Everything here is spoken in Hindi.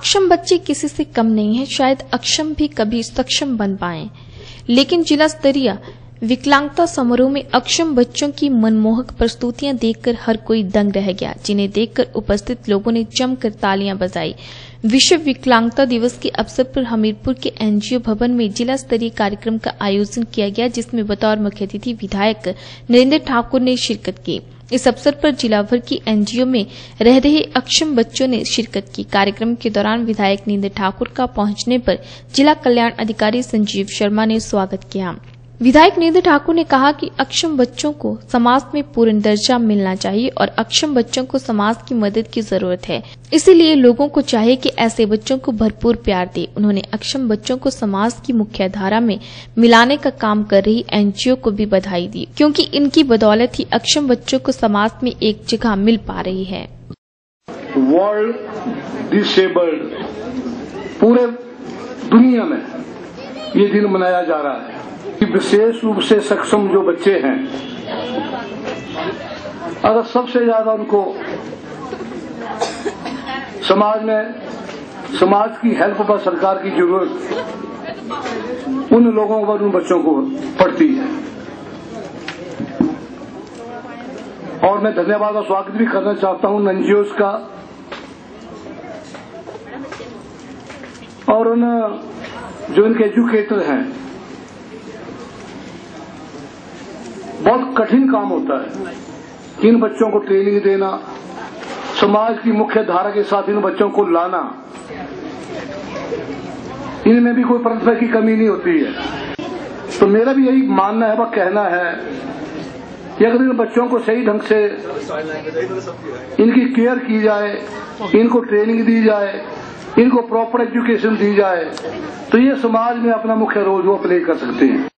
अक्षम बच्चे किसी से कम नहीं है, शायद अक्षम भी कभी सक्षम बन पाए। लेकिन जिला स्तरीय विकलांगता समारोह में अक्षम बच्चों की मनमोहक प्रस्तुतियाँ देखकर हर कोई दंग रह गया, जिन्हें देखकर उपस्थित लोगों ने जमकर तालियाँ बजाई। विश्व विकलांगता दिवस के अवसर पर हमीरपुर के एनजीओ भवन में जिला स्तरीय कार्यक्रम का आयोजन किया गया, जिसमें बतौर मुख्य अतिथि विधायक नरेंद्र ठाकुर ने शिरकत की। इस अवसर पर जिला भर की एनजीओ में रह रहे अक्षम बच्चों ने शिरकत की। कार्यक्रम के दौरान विधायक नींद ठाकुर का पहुँचने पर जिला कल्याण अधिकारी संजीव शर्मा ने स्वागत किया। विधायक नींद ठाकुर ने कहा कि अक्षम बच्चों को समाज में पूर्ण दर्जा मिलना चाहिए और अक्षम बच्चों को समाज की मदद की ज़रूरत है। इसीलिए लोगों को चाहिए कि ऐसे बच्चों को भरपूर प्यार दे। उन्होंने अक्षम बच्चों को समाज की मुख्य धारा में मिलाने का काम कर रही एनजीओ को भी बधाई दी, क्योंकि इनकी बदौलत ही अक्षम बच्चों को समाज में एक जगह मिल पा रही है। वर्ल्ड पूरे दुनिया में ये दिन मनाया जा रहा है। कि विशेष रूप से सक्षम जो बच्चे हैं, अगर सबसे ज़्यादा उनको समाज में, समाज की हेल्प पर सरकार की ज़रूरत, उन लोगों पर, उन बच्चों को पड़ती है। और मैं धन्यवाद और स्वागत भी करना चाहता हूँ एनजीओ का और उन, जो इनके एजुकेटर हैं बहुत कठिन काम होता है। इन बच्चों को ट्रेनिंग देना, समाज की मुख्य धारा के साथ इन बच्चों को लाना, इनमें भी कोई प्रतिभा की कमी नहीं होती है। तो मेरा भी यही मानना है व कहना है कि अगर इन बच्चों को सही ढंग से इनकी केयर की जाए, इनको ट्रेनिंग दी जाए, इनको प्रॉपर एजुकेशन दी जाए तो ये समाज में अपना मुख्य रोल वो प्ले कर सकते हैं।